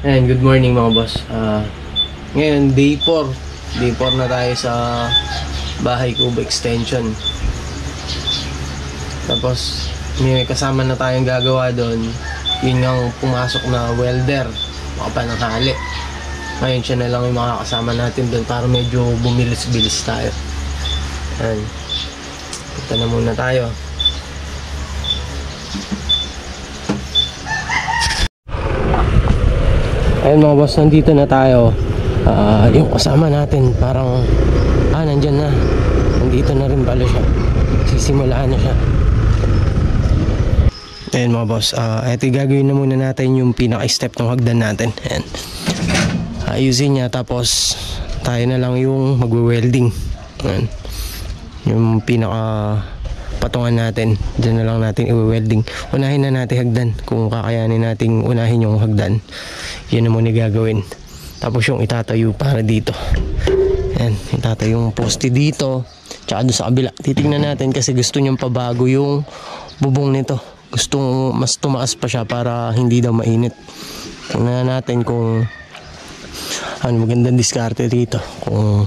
Ayan, good morning mga boss. Ah, ngayon, day 4. Day 4 na tayo sa bahay Kubo Extension. Tapos, may kasama na tayong gagawa doon. Yun yung pumasok na welder. Makapananghali. Ngayon, siya na lang yung makakasama natin doon para medyo bumilis-bilis tayo. Ayan. Punta na muna tayo. Ayun mga boss, nandito na tayo. Ah, yung kasama natin, parang, ah, nandyan na. Nandito na rin pala siya. Sisimulaan na siya. Ayun mga boss, ah, eto gagawin na muna natin yung pinaka-step ng hagdan natin. Ayan. Ayusin niya, tapos tayo na lang yung magwe-welding. Ayan. Yung pinaka patungan natin. Diyan na lang natin i-welding. Unahin na natin hagdan. Kung kakayanin nating unahin yung hagdan. Yun na muna gagawin. Tapos yung itatayo para dito. Yan. Itatayo yung poste dito. Tsaka doon sa kabila. Titingnan natin kasi gusto niyang pabago yung bubong nito. Gusto mas tumaas pa siya para hindi daw mainit. Tingnan natin kung ano magandang diskarte dito. Kung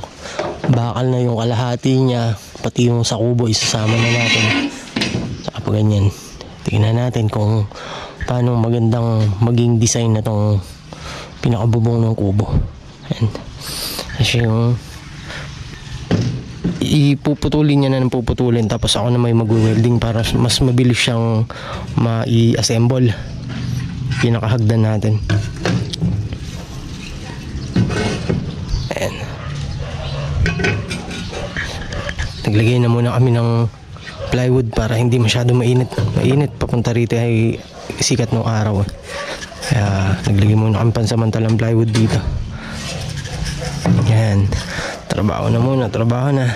bakal na yung kalahati niya pati yung sa kubo isasama na natin. Saka pa ganyan. Tingnan natin kung paano magandang maging design na tong pinakabubong ng kubo. Ayan. kasi yung ipuputulin niya na ng puputulin tapos ako na may mag-welding para mas mabilis siyang ma-assemble pinakahagdan natin Naglagay na muna kami ng plywood para hindi masyado mainit. Mainit papunta rito ay sikat ng araw. Kaya naglagay muna kami pansamantalang plywood dito. Yan. Trabaho na muna, trabaho na.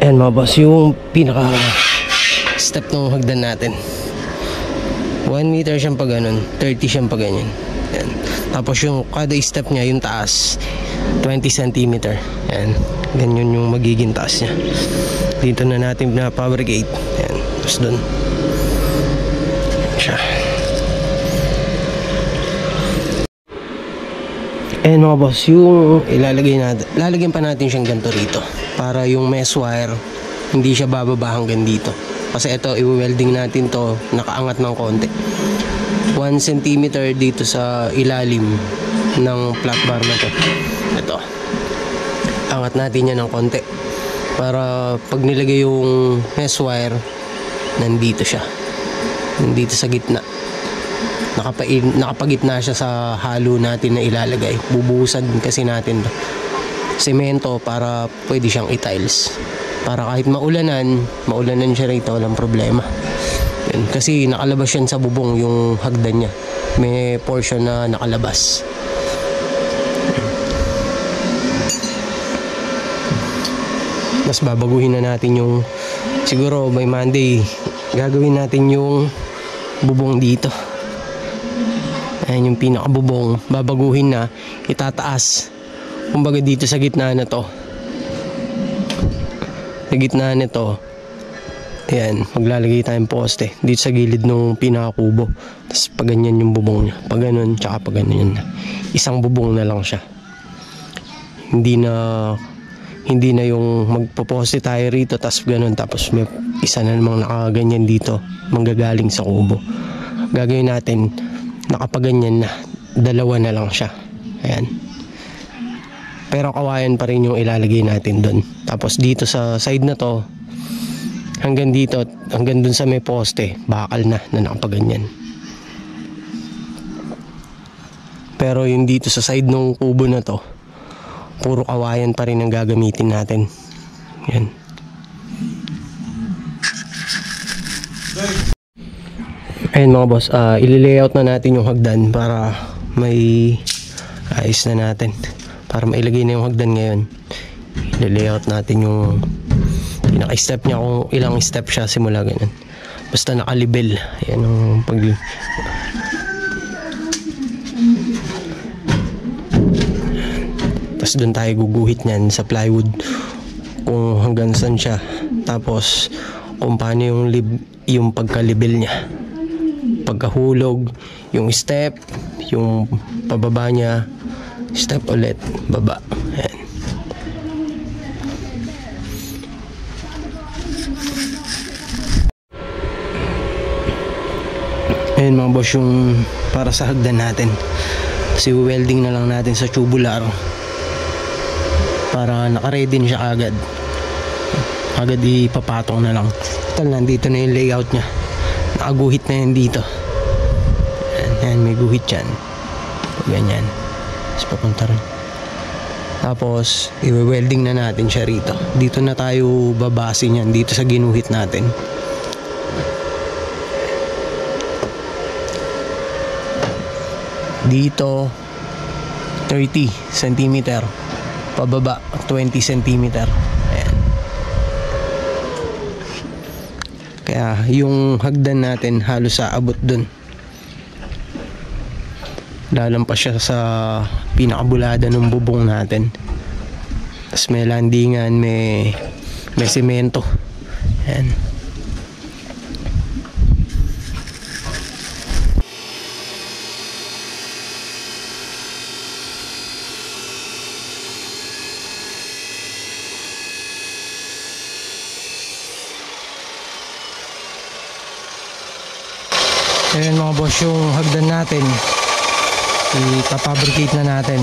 Ayan mga boss, yung pinaka step ng hagdan natin. 1 meter siyang pag ganun, 30 siyang pag ganyan. Yan. Tapos yung kada step niya, yung taas, 20 cm. Yan. Ganyan yung magiging taas niya. Dito na natin na fabricate. Yan. Tapos. Yan siya. Ayan mga boss, yung ilalagay natin, lalagyan pa natin siyang ganito rito. Para yung mesh wire, hindi siya bababa hanggang dito. Kasi ito, i-welding natin to, nakaangat ng konti. 1 cm dito sa ilalim ng flat bar na to. Ito. Angat natin yan ng konti. Para pag nilagay yung mesh wire, nandito siya. Nandito sa gitna. Nakapa nakapagitna siya sa halo natin na ilalagay. Bubuhusan kasi natin to. Semento para pwede siyang i-tiles. Para kahit maulanan, maulanan siya rito, walang problema. Yan. Kasi nakalabas yan sa bubong yung hagdan niya. May portion na nakalabas. Mas babaguhin na natin yung siguro by Monday gagawin natin yung bubong dito. Ayan yung pinakabubong. Babaguhin na. Itataas. Kumbaga dito sa gitna na to. Sa gitna nito. Ayan. Maglalagay tayong poste. Dito sa gilid ng pinakakubo. Tapos pag ganyan yung bubong niya. Pag ganun, tsaka pag ganyan na. Isang bubong na lang siya. Hindi na hindi na yung magpo-poste tayo rito tapos ganun. Tapos may isa na namang nakaganyan dito manggagaling sa kubo. Gagawin natin nakapaganyan na. Dalawa na lang siya. Ayan. Pero kawayan pa rin yung ilalagay natin doon tapos dito sa side na to hanggang dito hanggang dun sa may poste bakal na na nakapaganyan. Pero yung dito sa side ng kubo na to puro kawayan pa rin ang gagamitin natin yan Ayun mga boss, uh, ili-layout na natin yung hagdan para may ayos na natin. Para mailagay na yung hagdan ngayon. Ili-layout natin yung pinaka-step niya kung ilang step siya simula ganyan. Basta nakalibel. Yan ang pag Tapos doon tayo guguhit niyan sa plywood kung hanggang saan siya. Tapos kung paano yung lib yung pagkalibel niya. Pagkahulog, yung step, yung pababa niya, step ulit, baba. Ayan. Ayan mga boss yung para sa hagdan natin. Kasi welding na lang natin sa tubular para naka-ready na siya agad. Agad ipapatong na lang. Tal nandito na yung layout niya. Nakaguhit na yan dito. Ayan, ayan may guhit yan. Ganyan. Tapos papunta rin. Tapos, i-welding na natin siya rito. Dito na tayo babase niyan. Dito sa ginuhit natin. Dito, 30 cm. Pababa, 20 cm. Ayan. Kaya yung hagdan natin halos sa abot dun. Lalampas siya sa pinakabulada ng bubong natin. Tapos may landingan, may may semento. Ayan. Ayan mga boss yung hagdan natin. Ipapabricate na natin.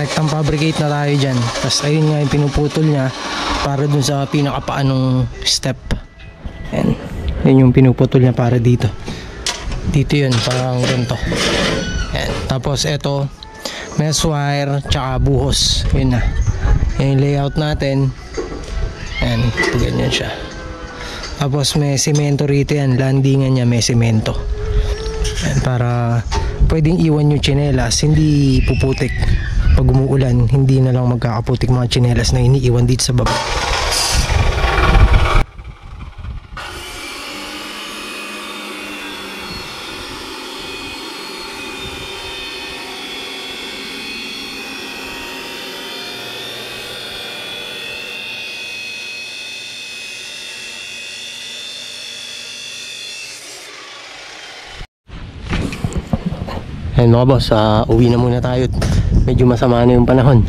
Rectang fabricate na tayo dyan. Tapos ayun nga yung pinuputol niya para dun sa pinakapaanong step. Ayan. Yan yung pinuputol niya para dito. Dito yun, parang ganito. Ayan. Tapos ito, mesh wire, tsaka buhos. Yun na. Yan yung layout natin. Ayan, ganyan siya. Tapos may semento rito yan. Landingan niya may semento. Para pwedeng iwan yung chinelas, hindi puputik. Pag umuulan, hindi na lang magkakaputik mga chinelas na iniiwan dito sa baba. Ayun mga boss, ah, uwi na muna tayo. Medyo masama na yung panahon.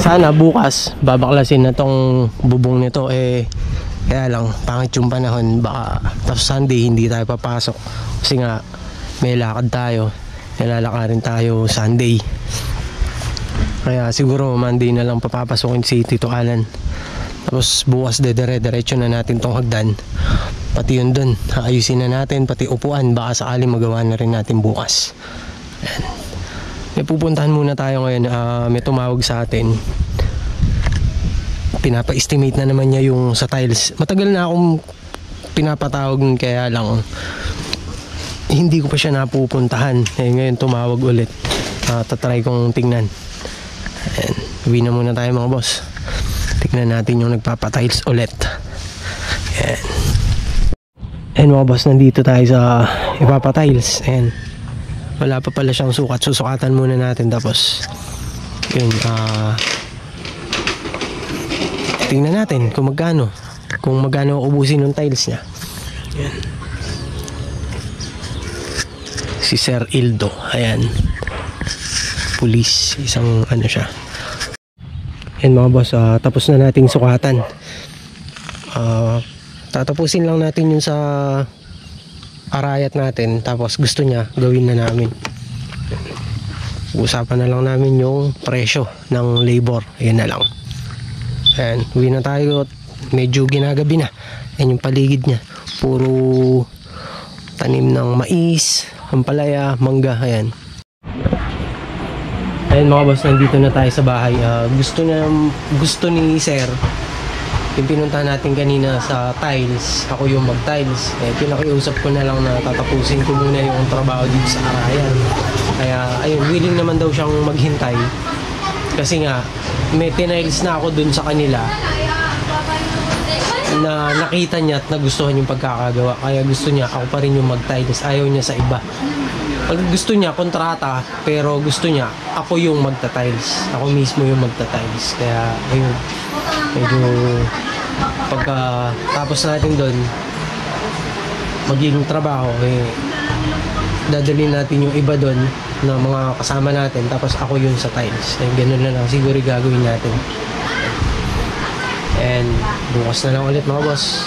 Sana bukas babaklasin na tong bubong nito eh kaya lang pangit yung panahon. Baka tapos Sunday hindi tayo papasok. Kasi nga may lakad tayo. Nilalakarin tayo Sunday. Kaya siguro Monday na lang papapasokin si Tito Alan. Tapos bukas de dire diretso na natin tong hagdan pati yun dun ayusin na natin pati upuan baka sakaling magawa na rin natin bukas. Ayan. may pupuntahan muna tayo ngayon. Ah, may tumawag sa atin. Pinapa-estimate na naman niya yung sa tiles. Matagal na akong pinapatawag kaya lang hindi ko pa siya napupuntahan. Eh, ngayon tumawag ulit. Uh, tatry kong tingnan. Ayan. uwi na muna tayo mga boss. Tignan natin yung nagpapatiles ulit. Ayan. Ayan mga boss, nandito tayo sa ipapatiles. Ayan. Wala pa pala siyang sukat. Susukatan muna natin tapos yun, ah tingnan natin kung magkano. Kung magkano ubusin ng tiles niya. Ayan. Si Sir Ildo. Ayan. Police. Isang ano siya. Ayan mga boss, ah, tapos na nating sukatan. Ah, tatapusin lang natin yun sa arayat natin tapos gusto niya gawin na namin. Usapan na lang namin yung presyo ng labor. Ayan na lang. Ayan uwi na tayo medyo ginagabi na. Ayan yung paligid niya. Puro tanim ng mais ampalaya, mangga ayan. Ayan mga boss nandito na tayo sa bahay. Ah, gusto na gusto ni sir yung pinunta natin kanina sa tiles, ako yung mag-tiles. Eh, pinakiusap ko na lang na tatapusin ko muna yung trabaho dito sa Arayan. Kaya, ayun, willing naman daw siyang maghintay. Kasi nga, may tiniles na ako dun sa kanila na nakita niya at nagustuhan yung pagkakagawa. Kaya gusto niya, ako pa rin yung mag-tiles. Ayaw niya sa iba. Pag gusto niya, kontrata, pero gusto niya, ako yung magta-tiles. Ako mismo yung magta-tiles. Kaya, ayun, medyo pagka tapos natin doon magiging trabaho eh dadalhin natin yung iba doon na mga kasama natin tapos ako yun sa tiles. Eh, ganun na lang siguro gagawin natin. And bukas na lang ulit mga boss.